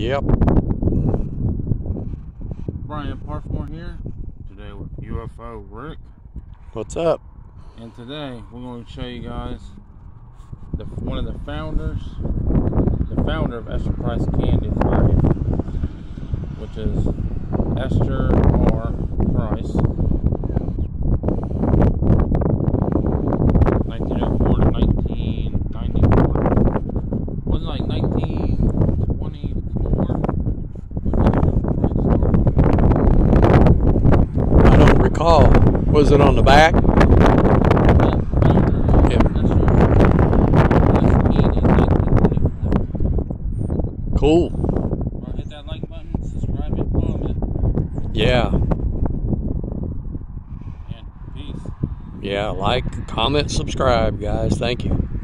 Yep. Brian Parfmore here, today with UFO Rick. What's up? And today we're going to show you guys the one of the founders, the founder of Esther Price Candy Thrive, which is Esther R. Price. 1904 to 1994. Wasn't like 1924. I. Was it on the back? Cool. Hit that like button, subscribe, and comment. Yeah. And peace. Yeah. Like, comment, subscribe, guys. Thank you.